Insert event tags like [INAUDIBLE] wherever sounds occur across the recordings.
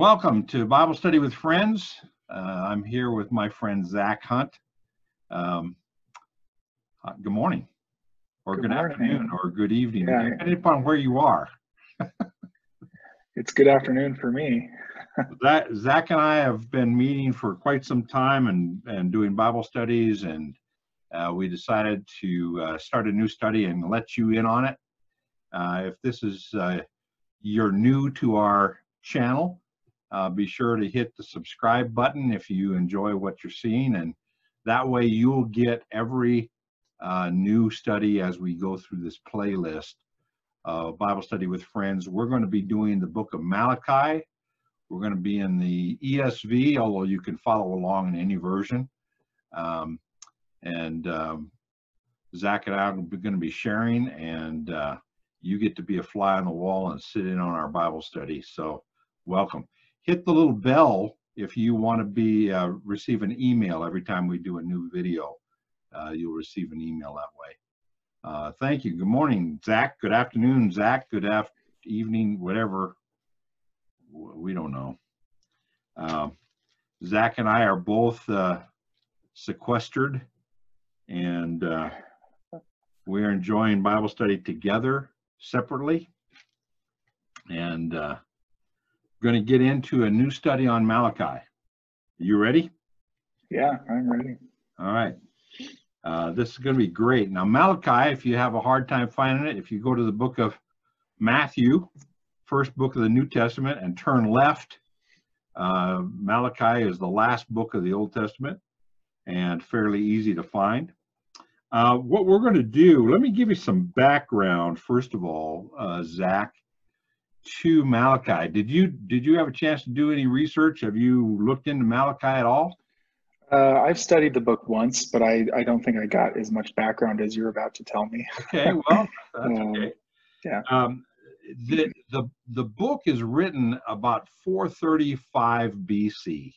Welcome to Bible Study with Friends. Uh, I'm here with my friend Zach Hunt. Um, uh, good morning, or Good good, morning. afternoon, or good evening, Yeah. depending upon where you are. It's good afternoon for me. [LAUGHS] That, Zach and I have been meeting for quite some time and, and doing Bible studies, and uh, we decided to uh, start a new study and let you in on it. Uh, if this is uh, you're new to our channel, uh, be sure to hit the subscribe button if you enjoy what you're seeing, and that way you'll get every uh, new study as we go through this playlist. Bible study with friends. We're going to be doing the book of Malachi. We're going to be in the ESV, although you can follow along in any version. Um, and um, Zach and I are going to be sharing, and uh, you get to be a fly on the wall and sit in on our Bible study. So, welcome. Hit the little bell if you want to be uh, receive an email every time we do a new video. Uh, you'll receive an email that way. Uh, thank you. Good morning, Zach. Good afternoon, Zach. Good after evening, whatever we don't know. Um, Zach and I are both uh, sequestered, and uh, we're enjoying Bible study together separately. And uh, going to get into a new study on Malachi. You ready? Yeah, I'm ready. All right. Uh, this is going to be great. Now, Malachi, if you have a hard time finding it, if you go to the book of Matthew, first book of the New Testament, and turn left, uh, Malachi is the last book of the Old Testament and fairly easy to find. Uh, what we're going to do, let me give you some background, first of all, uh, Zach, to Malachi. Did you did you have a chance to do any research? Have you looked into Malachi at all? Uh, I've studied the book once, but I, I don't think I got as much background as you're about to tell me. Okay, well, that's [LAUGHS] Um, okay. yeah. Um, the, the, the book is written about 435 BC.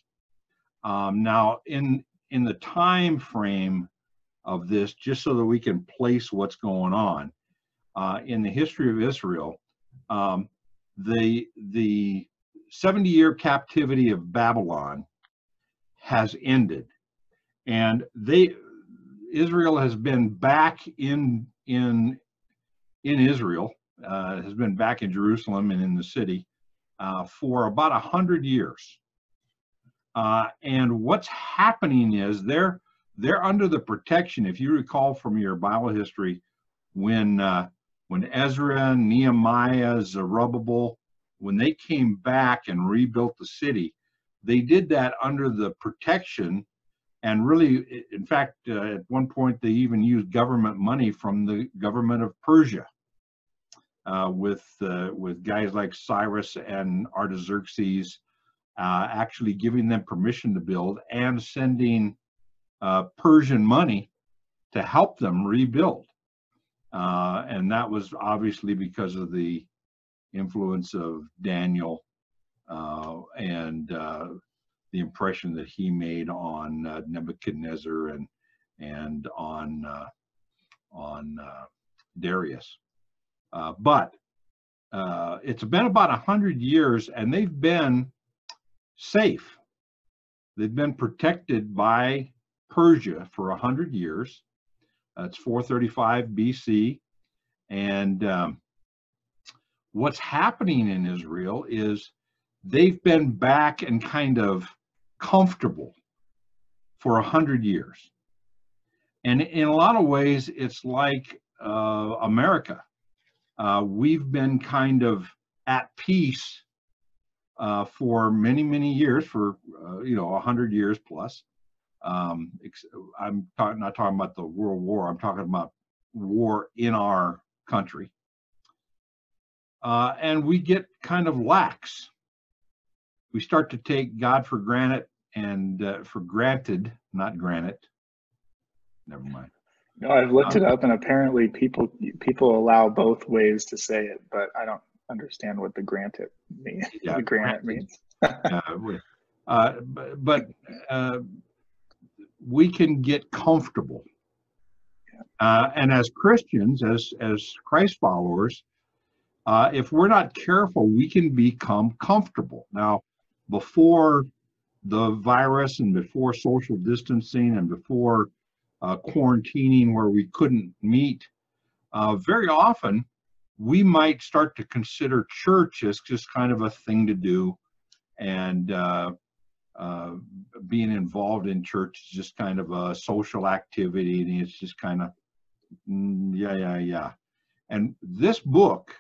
Um, now, in, in the time frame of this, just so that we can place what's going on, uh, in the history of Israel, um, the, the 70 year captivity of Babylon has ended. And they, Israel has been back in, in, in Israel, uh, has been back in Jerusalem and in the city uh, for about a hundred years. Uh, and what's happening is they're they're under the protection. If you recall from your Bible history, when uh, when Ezra, Nehemiah, Zerubbabel, when they came back and rebuilt the city, they did that under the protection and really, in fact, uh, at one point they even used government money from the government of Persia uh, with uh, with guys like Cyrus and Artaxerxes, uh, actually giving them permission to build and sending uh, Persian money to help them rebuild. Uh, and that was obviously because of the influence of Daniel uh, and uh, the impression that he made on uh, Nebuchadnezzar and and on uh, on Darius. But it's been about a hundred years, and they've been safe. They've been protected by Persia for a hundred years. That's 435 BC, and um, what's happening in Israel is they've been back and kind of comfortable for a hundred years. And in a lot of ways, it's like uh, America. Uh, we've been kind of at peace uh, for many, many years, for uh, you know, a hundred years plus. Um, ex- I'm talk- not talking about the World War. I'm talking about war in our country. Uh, and we get kind of lax. We start to take God for granted and uh, for granted, not granted. Never mind. No, I've looked it up, and apparently people people allow both ways to say it, but I don't understand what the grant it means. Yeah, [LAUGHS] the grant granted. means. [LAUGHS] uh, uh, bu- but uh, we can get comfortable. Uh, and as Christians, as as Christ followers, uh, if we're not careful, we can become comfortable. Now, before the virus and before social distancing and before uh, quarantining where we couldn't meet, uh, very often we might start to consider church as just kind of a thing to do and uh, uh, being involved in church is just kind of a social activity and it's just kind of mm, yeah yeah yeah. And this book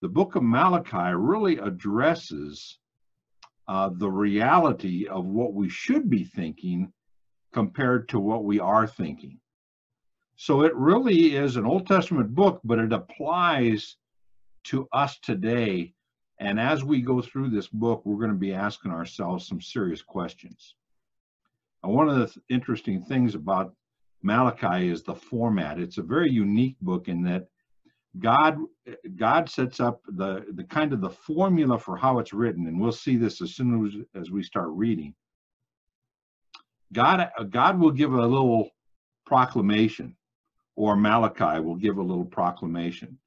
the book of malachi really addresses uh, the reality of what we should be thinking compared to what we are thinking. So it really is an old testament book but it applies to us today and as we go through this book, we're going to be asking ourselves some serious questions. And one of the th- interesting things about Malachi is the format. It's a very unique book in that God God sets up the the kind of the formula for how it's written, and we'll see this as soon as as we start reading. God God will give a little proclamation, or Malachi will give a little proclamation.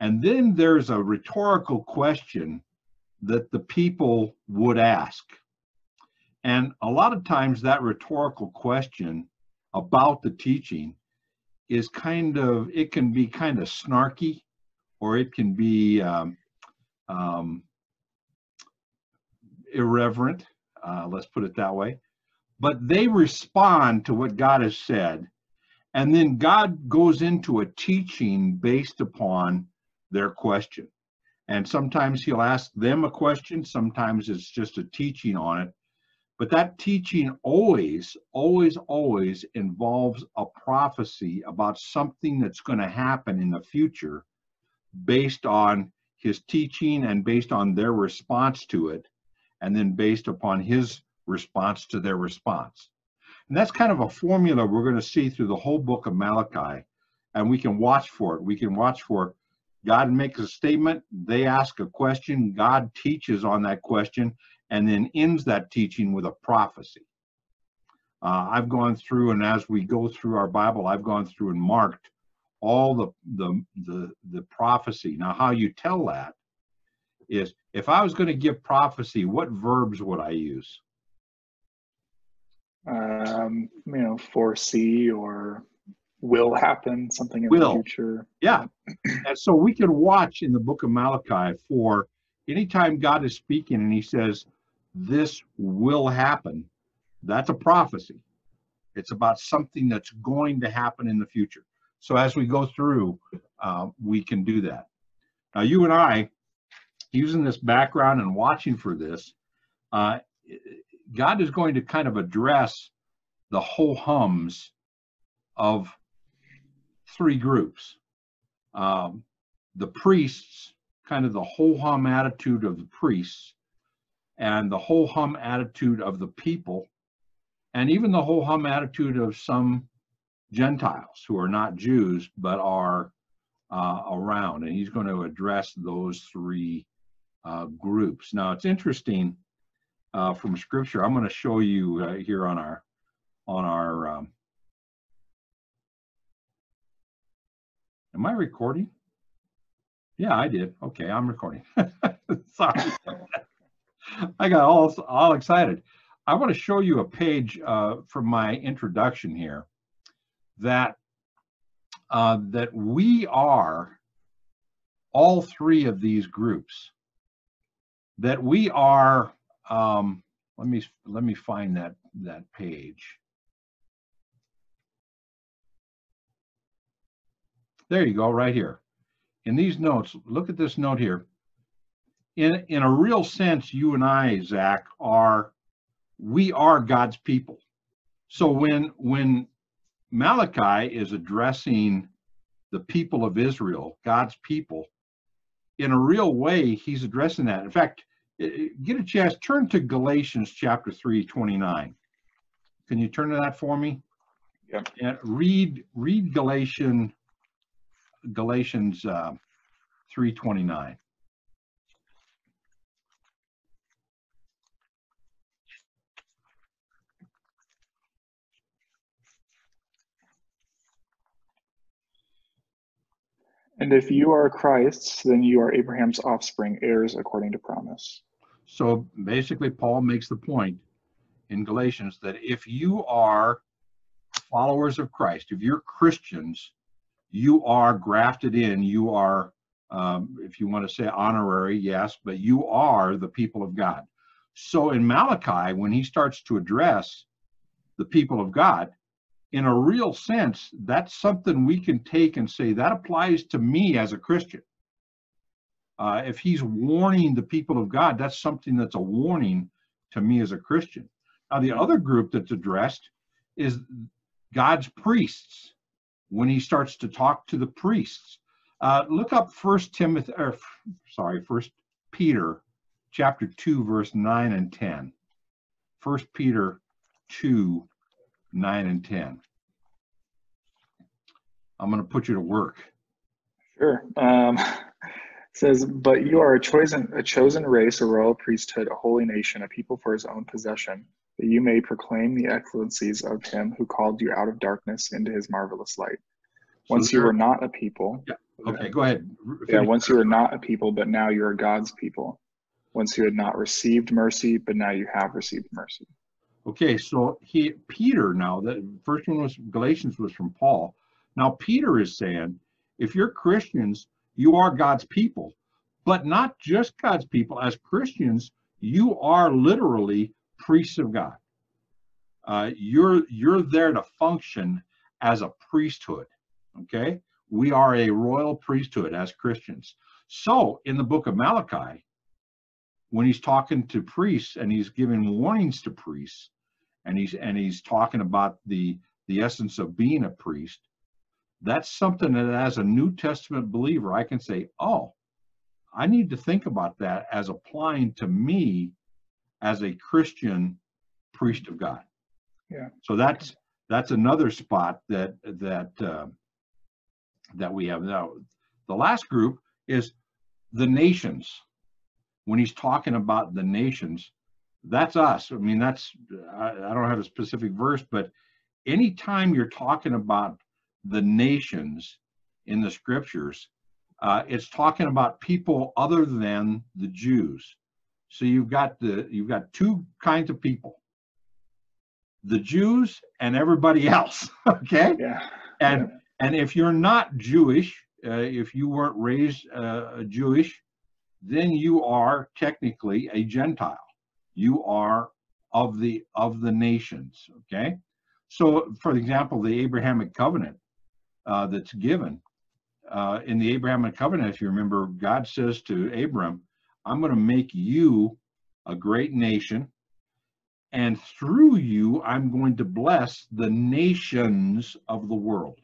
And then there's a rhetorical question that the people would ask. And a lot of times that rhetorical question about the teaching is kind of, it can be kind of snarky or it can be um, um, irreverent, uh, let's put it that way. But they respond to what God has said. And then God goes into a teaching based upon their question. And sometimes he'll ask them a question, sometimes it's just a teaching on it. But that teaching always, always, always involves a prophecy about something that's going to happen in the future based on his teaching and based on their response to it, and then based upon his response to their response. And that's kind of a formula we're going to see through the whole book of Malachi. And we can watch for it. We can watch for God makes a statement, they ask a question, God teaches on that question, and then ends that teaching with a prophecy. Uh, I've gone through, and as we go through our Bible, I've gone through and marked all the, the, the, the prophecy. Now, how you tell that is if I was going to give prophecy, what verbs would I use? Um, you know, foresee or will happen, something in Will. the future. Yeah. [CLEARS THROAT] And so we can watch in the book of Malachi for anytime God is speaking and he says, this will happen, that's a prophecy. It's about something that's going to happen in the future. So as we go through, uh, we can do that. Now, you and I, using this background and watching for this, uh, God is going to kind of address the whole hums of three groups. Um, the priests, kind of the whole hum attitude of the priests, and the whole hum attitude of the people, and even the whole hum attitude of some Gentiles who are not Jews but are uh, around. And he's going to address those three uh, groups. Now, it's interesting uh, from Scripture. I'm going to show you uh, here on our on our um, Am I recording? Yeah, I did. Okay, I'm recording. [LAUGHS] Sorry. [LAUGHS] I got all, all excited. I want to show you a page uh, from my introduction here that uh, that we are all three of these groups. That we are. Um, let me let me find that that page. There you go, right here. In these notes, look at this note here. In, in a real sense, you and I, Zach, are, we are God's people. So when, when Malachi is addressing the people of Israel, God's people, in a real way, he's addressing that. In fact, get a chance, turn to Galatians chapter 3, 29. Can you turn to that for me? Yeah. And read read Galatians Galatians uh, 3:29. And if you are Christ's, then you are Abraham's offspring, heirs according to promise. So basically, Paul makes the point in Galatians that if you are followers of Christ, if you're Christians, you are grafted in, you are, um, if you want to say honorary, yes, but you are the people of God. So in Malachi, when he starts to address the people of God, in a real sense, that's something we can take and say that applies to me as a Christian. Uh, if he's warning the people of God, that's something that's a warning to me as a Christian. Now, the other group that's addressed is God's priests when he starts to talk to the priests. Uh, look up First Timothy, or sorry, First Peter, chapter two, verse nine and ten. First Peter two, nine and ten. I'm going to put you to work. Sure. Um, says, but you are a chosen, a chosen race, a royal priesthood, a holy nation, a people for his own possession, that you may proclaim the excellencies of him who called you out of darkness into his marvelous light. Once you were not a people. Yeah. Okay, go ahead. Yeah, once you were not a people, but now you are God's people. Once you had not received mercy, but now you have received mercy. Okay, so he Peter now, the first one was Galatians was from Paul. Now Peter is saying, if you're Christians, you are God's people, but not just God's people. As Christians, you are literally priests of God. Uh, you're you're there to function as a priesthood. Okay, we are a royal priesthood as Christians. So in the book of Malachi, when he's talking to priests and he's giving warnings to priests, and he's and he's talking about the the essence of being a priest, that's something that as a New Testament believer, I can say, oh, I need to think about that as applying to me as a Christian priest of God. Yeah. So that's that's another spot that that uh, that we have now. The last group is the nations. When he's talking about the nations, that's us. I mean, that's I, I don't have a specific verse, but anytime you're talking about the nations in the scriptures, uh, it's talking about people other than the Jews. So you've got the you've got two kinds of people: the Jews and everybody [LAUGHS] else. okay. Yeah. And yeah. and if you're not Jewish, uh, if you weren't raised uh, Jewish, then you are technically a Gentile. You are of the of the nations. Okay. So, for example, the Abrahamic covenant uh, that's given uh, in the Abrahamic covenant, if you remember, God says to Abram, I'm going to make you a great nation, and through you, I'm going to bless the nations of the world.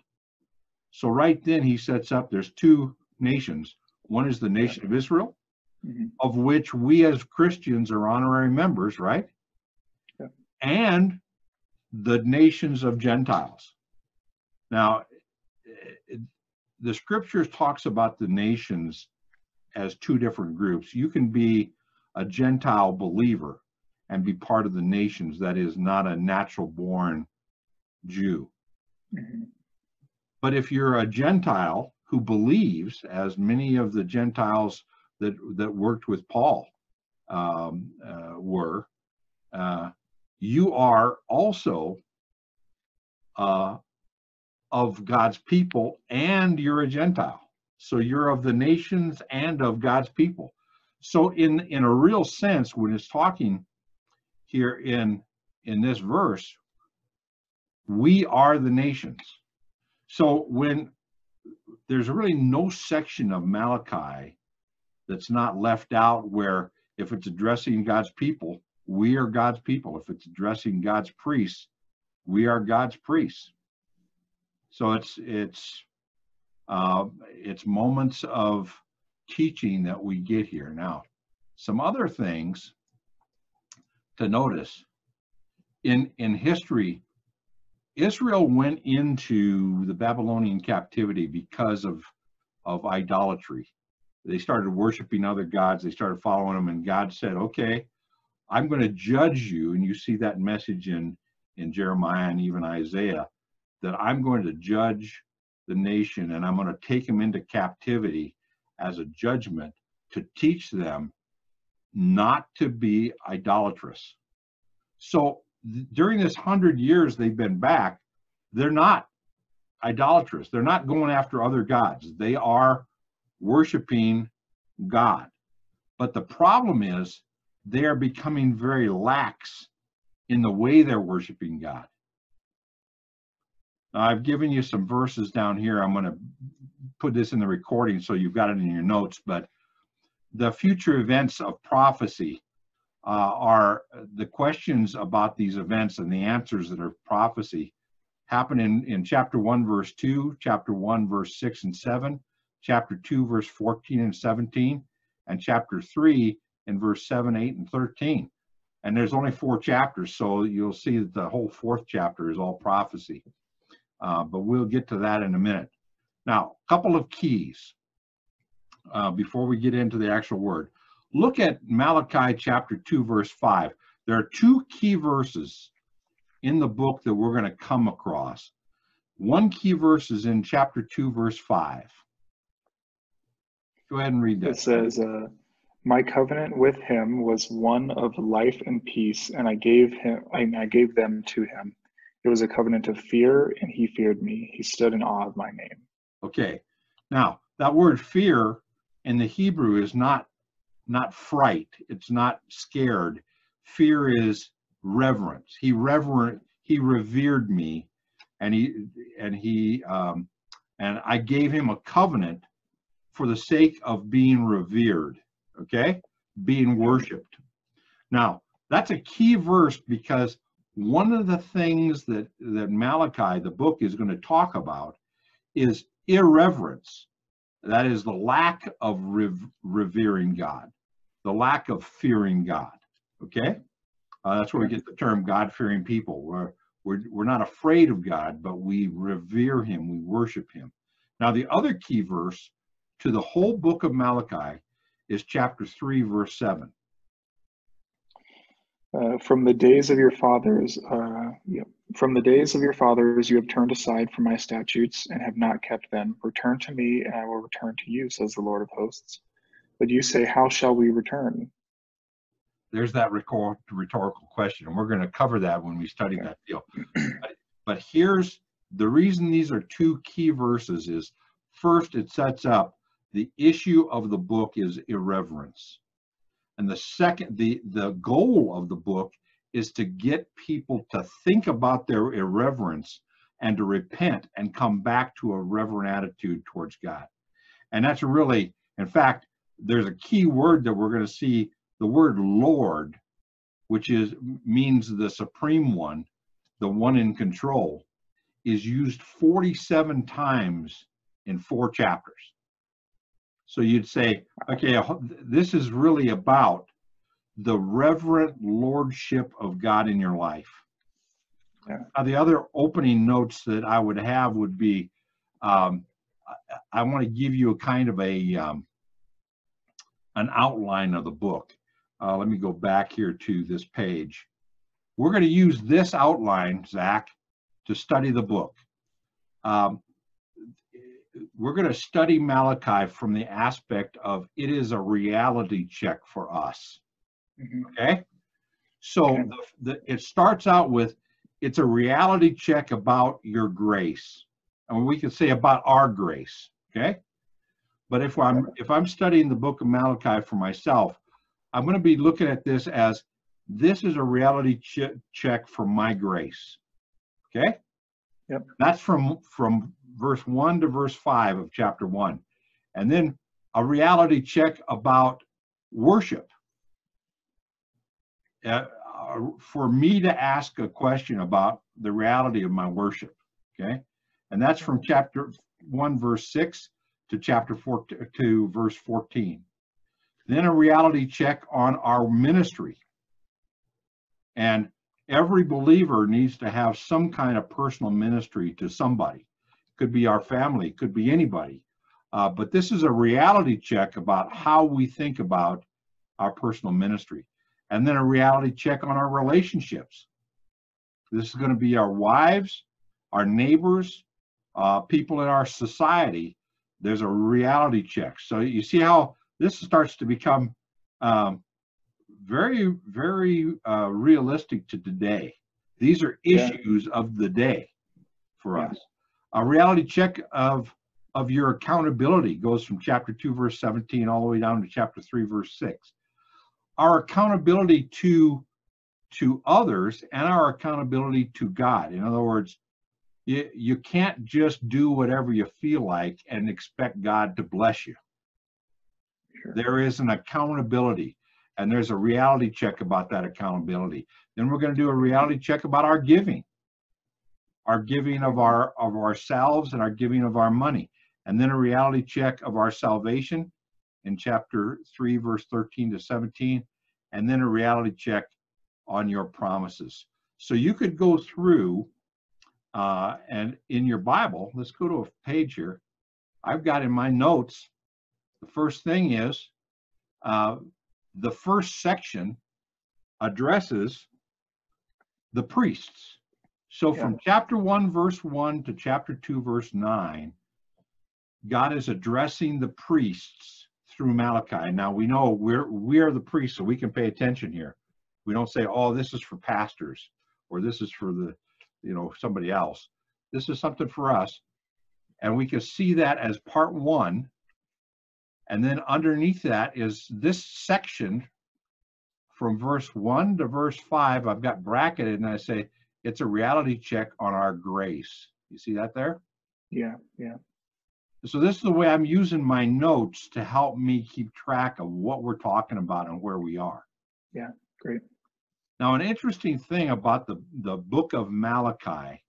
So, right then, he sets up there's two nations. One is the nation of Israel, mm-hmm. of which we as Christians are honorary members, right? Yeah. And the nations of Gentiles. Now, the scriptures talks about the nations as two different groups. You can be a Gentile believer and be part of the nations that is not a natural born Jew. Mm-hmm. But if you're a Gentile who believes, as many of the Gentiles that, that worked with Paul um, uh, were, uh, you are also uh, of God's people and you're a Gentile. So you're of the nations and of God's people. So in in a real sense, when it's talking here in in this verse, we are the nations. So when there's really no section of Malachi that's not left out where if it's addressing God's people, we are God's people. If it's addressing God's priests, we are God's priests. So it's it's uh, it's moments of teaching that we get here. Now, some other things to notice in in history, Israel went into the Babylonian captivity because of of idolatry. They started worshiping other gods. They started following them, and God said, "Okay, I'm going to judge you." And you see that message in in Jeremiah and even Isaiah that I'm going to judge the nation and I'm going to take them into captivity as a judgment to teach them not to be idolatrous. So th- during this hundred years they've been back, they're not idolatrous. They're not going after other gods. They are worshiping God. But the problem is they are becoming very lax in the way they're worshiping God. I've given you some verses down here. I'm going to put this in the recording so you've got it in your notes. But the future events of prophecy uh, are the questions about these events and the answers that are prophecy happen in, in chapter 1, verse 2, chapter 1, verse 6 and 7, chapter 2, verse 14 and 17, and chapter 3 in verse 7, 8, and 13. And there's only four chapters, so you'll see that the whole fourth chapter is all prophecy. Uh, but we'll get to that in a minute. Now, a couple of keys uh, before we get into the actual word. Look at Malachi chapter 2, verse 5. There are two key verses in the book that we're going to come across. One key verse is in chapter 2, verse 5. Go ahead and read that. It says, uh, "My covenant with him was one of life and peace, and I gave him, and I gave them to him. It was a covenant of fear, and he feared me. He stood in awe of my name." Okay. Now, that word fear in the Hebrew is not not fright. It's not scared. Fear is reverence. He reverent he revered me and he and he um and I gave him a covenant for the sake of being revered, okay? Being worshiped. Now, that's a key verse because one of the things that that Malachi the book is going to talk about is irreverence. That is the lack of rev- revering God, the lack of fearing God. Okay, uh, that's where we get the term God-fearing people. We're, we're we're not afraid of God, but we revere Him, we worship Him. Now, the other key verse to the whole book of Malachi is chapter three, verse seven. Uh, from the days of your fathers, uh, yeah, from the days of your fathers, you have turned aside from my statutes and have not kept them. Return to me, and I will return to you, says the Lord of hosts. But you say, How shall we return? There's that rhetorical question, and we're going to cover that when we study that deal. But, but here's the reason these are two key verses is first, it sets up the issue of the book is irreverence. And the second, the, the goal of the book is to get people to think about their irreverence and to repent and come back to a reverent attitude towards God. And that's really, in fact, there's a key word that we're going to see the word Lord, which is means the supreme one, the one in control, is used 47 times in four chapters. So you'd say, okay, this is really about the reverent lordship of God in your life. Yeah. Now, the other opening notes that I would have would be um, I, I want to give you a kind of a um, an outline of the book. Uh, let me go back here to this page. We're going to use this outline, Zach, to study the book. Um, we're going to study Malachi from the aspect of it is a reality check for us. Mhm. Okay. So Okay. the, the, it starts out with it's a reality check about your grace. And we can say about our grace. Okay. But if I'm if I'm studying the book of Malachi for myself, I'm going to be looking at this as this is a reality che- check for my grace. Okay. Yep. That's from from verse one to verse five of chapter one, and then a reality check about worship. Uh, uh, for me to ask a question about the reality of my worship. Okay. And that's from chapter 1, verse 6 to chapter 4 to verse 14. Then a reality check on our ministry. And every believer needs to have some kind of personal ministry to somebody. Could be our family, could be anybody. Uh, but this is a reality check about how we think about our personal ministry and then a reality check on our relationships. This is going to be our wives, our neighbors, uh, people in our society. There's a reality check. So you see how this starts to become um, very, very uh, realistic to today. These are Yeah. issues of the day for Yeah. us. A reality check of of your accountability goes from chapter 2 verse 17 all the way down to chapter 3 verse 6 our accountability to to others and our accountability to god. In other words you, you can't just do whatever you feel like and expect god to bless you. Sure. there is an accountability and there's a reality check about that accountability. Then we're going to do a reality check about our giving our giving of our of ourselves and our giving of our money. And then a reality check of our salvation in chapter 3 verse 13 to 17 and then a reality check on your promises. So you could go through uh, and in your bible let's go to a page here. I've got in my notes the first thing is uh, the first section addresses the priests so from chapter 1 verse 1 to chapter 2 verse 9 God is addressing the priests through Malachi. Now we know we're we are the priests, so we can pay attention here. We don't say, "Oh, this is for pastors," or "This is for the, you know, somebody else." This is something for us, and we can see that as part one. And then underneath that is this section from verse one to verse five. I've got bracketed, and I say it's a reality check on our grace. You see that there? Yeah, yeah. So this is the way I'm using my notes to help me keep track of what we're talking about and where we are. Yeah, great. Now, an interesting thing about the, the book of Malachi,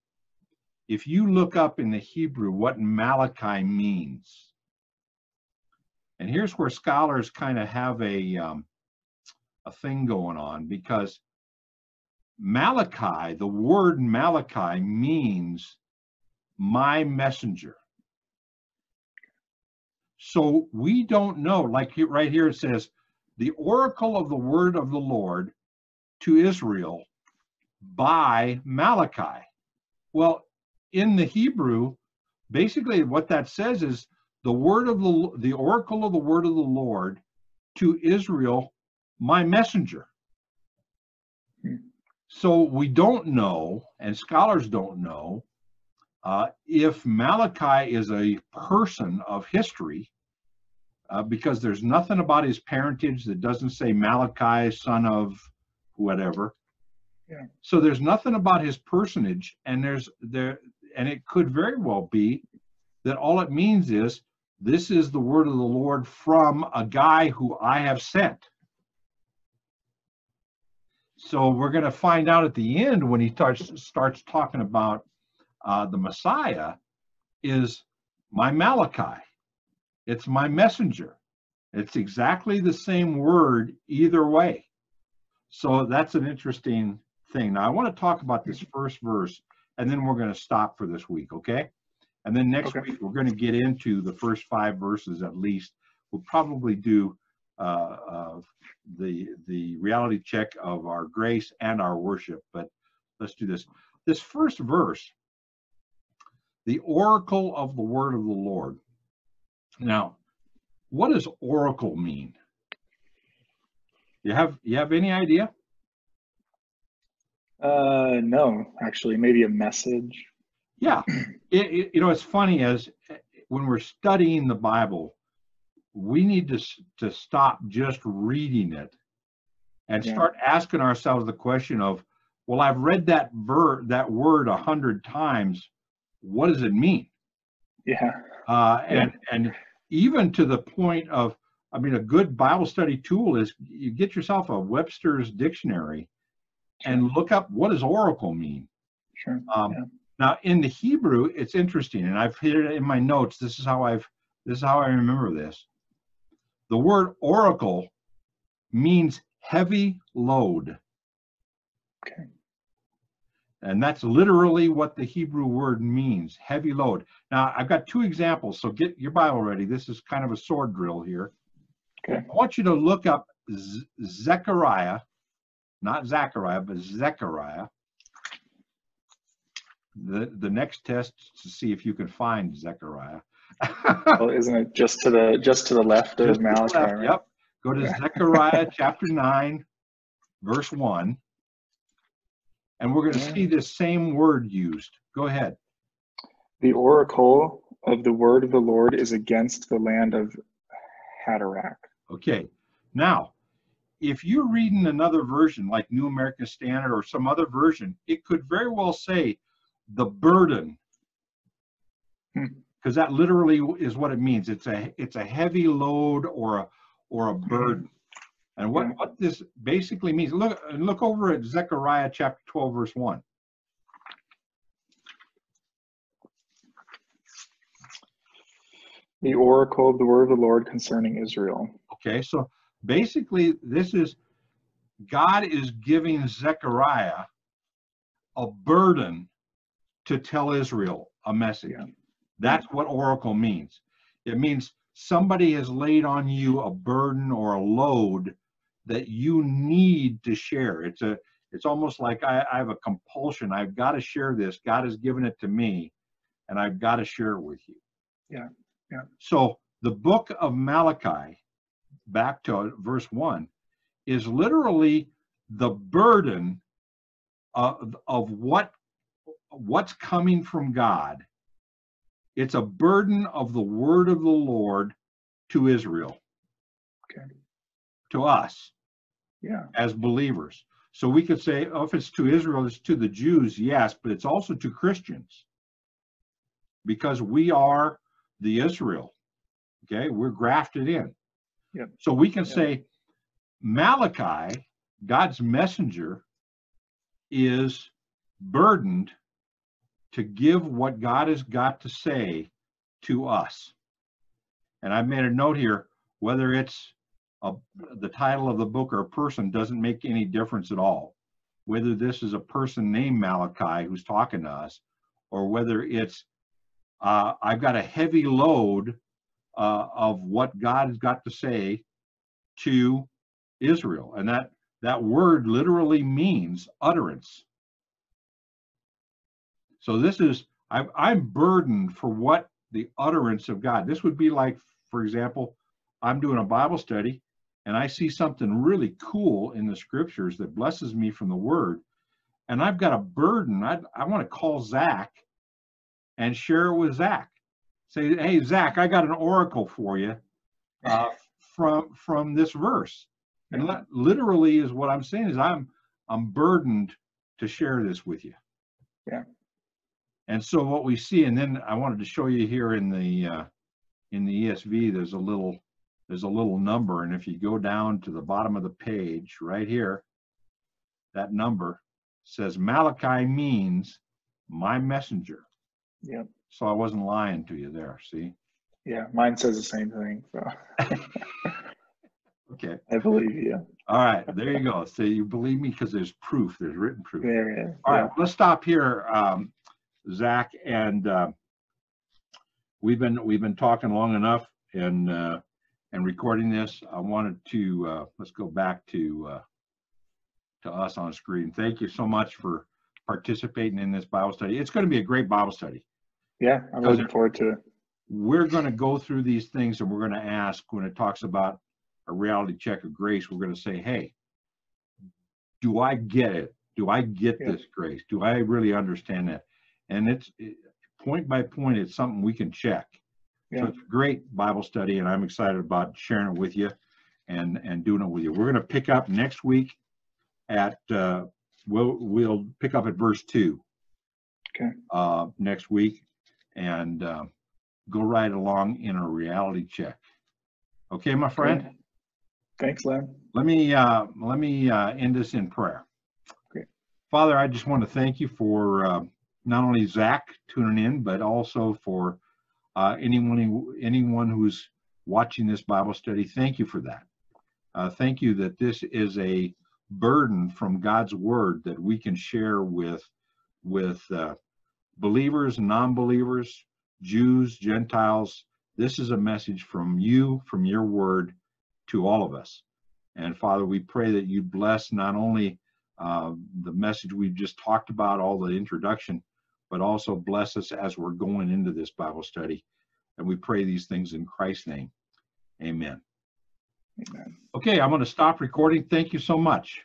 if you look up in the Hebrew what Malachi means, and here's where scholars kind of have a, um, a thing going on because Malachi, the word Malachi means my messenger. So we don't know, like right here it says, the oracle of the word of the Lord to Israel by Malachi. Well, in the Hebrew, basically what that says is the word of the the oracle of the word of the Lord to Israel, my messenger. So we don't know, and scholars don't know, uh, if Malachi is a person of history, uh, because there's nothing about his parentage that doesn't say Malachi, son of whatever. Yeah. So there's nothing about his personage, and there's there, and it could very well be that all it means is this is the word of the Lord from a guy who I have sent. So we're going to find out at the end when he starts starts talking about uh, the Messiah is my Malachi. It's my messenger. It's exactly the same word either way. So that's an interesting thing. Now I want to talk about this first verse and then we're going to stop for this week, okay? And then next Okay. week we're going to get into the first five verses at least. We'll probably do uh, uh, the the reality check of our grace and our worship, but let's do this. This first verse, the oracle of the word of the Lord. Now, what does oracle mean? You have you have any idea? Uh, no, actually, maybe a message. Yeah, [CLEARS THROAT] it, it, you know it's funny as eh, when we're studying the Bible, we need to to stop just reading it and Yeah. start asking ourselves the question of, well, I've read that ver that word a hundred times. What does it mean? Yeah, Uh, Yeah. and and even to the point of, I mean, a good Bible study tool is you get yourself a Webster's dictionary and look up what does oracle mean. sure. Um, Yeah. Now, in the Hebrew, it's interesting, and I've hit it in my notes. This is how I've this is how I remember this. The word oracle means heavy load, Okay. and that's literally what the Hebrew word means, heavy load. Now, I've got two examples, so get your Bible ready. This is kind of a sword drill here. Okay. I want you to look up Z- Zechariah, not Zechariah, but Zechariah. The the next test to see if you can find Zechariah. Well, isn't it just to the just to the left of Just to the Malachi? left, right? Yep. Go to Zechariah [LAUGHS] chapter nine, verse 1. And we're going to see this same word used. Go ahead. The oracle of the word of the Lord is against the land of Hadrach. Okay. Now, if you're reading another version like New American Standard or some other version, it could very well say the burden. Hmm. Because that literally is what it means. It's a it's a heavy load or a or a mm-hmm. burden. And what, what this basically means, look look over at Zechariah chapter 12, verse 1. The oracle of the word of the Lord concerning Israel. Okay, so basically, this is God is giving Zechariah a burden to tell Israel a message. Yeah. That's what oracle means. It means somebody has laid on you a burden or a load that you need to share. It's a it's almost like I, I have a compulsion. I've got to share this. God has given it to me, and I've got to share it with you. Yeah, yeah. So the book of Malachi, back to verse one, is literally the burden of, of what what's coming from God. It's a burden of the word of the Lord to Israel. Okay. To us Yeah, as believers. So we could say, oh, if it's to Israel, it's to the Jews, yes, but it's also to Christians because we are the Israel. Okay, we're grafted in. Yep. So we can Yep. say Malachi, God's messenger, is burdened to give what God has got to say to us. And I've made a note here whether it's a, the title of the book or a person doesn't make any difference at all. Whether this is a person named Malachi who's talking to us, or whether it's uh, I've got a heavy load uh, of what God has got to say to Israel, and that that word literally means utterance. So this is I'm, I'm burdened for what the utterance of God. This would be like, for example, I'm doing a Bible study and I see something really cool in the scriptures that blesses me from the word. And I've got a burden. I, I want to call Zach and share it with Zach. Say, hey, Zach, I got an oracle for you uh, from from this verse. And that literally is what I'm saying is I'm I'm burdened to share this with you. Yeah. And so what we see, and then I wanted to show you here in the uh, in the ESV, there's a little there's a little number, and if you go down to the bottom of the page right here, that number says Malachi means my messenger. Yep. So I wasn't lying to you there. See? yeah. Mine says the same thing, so [LAUGHS] Okay. I believe you. All right. There you go. So you believe me because there's proof. There's written proof. There it is. All right, let's stop here, um, Zach, and uh, we've been we've been talking long enough and uh, and recording this. I wanted to uh, let's go back to uh, to us on screen. Thank you so much for participating in this Bible study. It's going to be a great Bible study. Yeah, I'm looking forward to it. We're going to go through these things and we're going to ask when it talks about a reality check of grace. We're going to say, hey, do I get it? Do I get Yeah. this grace? Do I really understand that? And it's it, point by point, it's something we can check. So Yeah. it's a great Bible study, and I'm excited about sharing it with you and and doing it with you. We're going to pick up next week at uh, we'll we'll pick up at verse two. Okay. Uh, next week, and uh, go right along in a reality check. Okay, my friend. Great. Thanks, Len. Let me uh, let me uh, end this in prayer. Great. Father, I just want to thank you for uh, not only Zach tuning in, but also for uh, anyone anyone who's watching this Bible study. Thank you for that. Uh, thank you that this is a burden from God's Word that we can share with with uh, believers non-believers, Jews, Gentiles. This is a message from you, from your Word, to all of us. And Father, we pray that you bless not only uh, the message we've just talked about, all the introduction, but also bless us as we're going into this Bible study. And we pray these things in Christ's name. Amen. Amen. Okay, I'm going to stop recording. Thank you so much.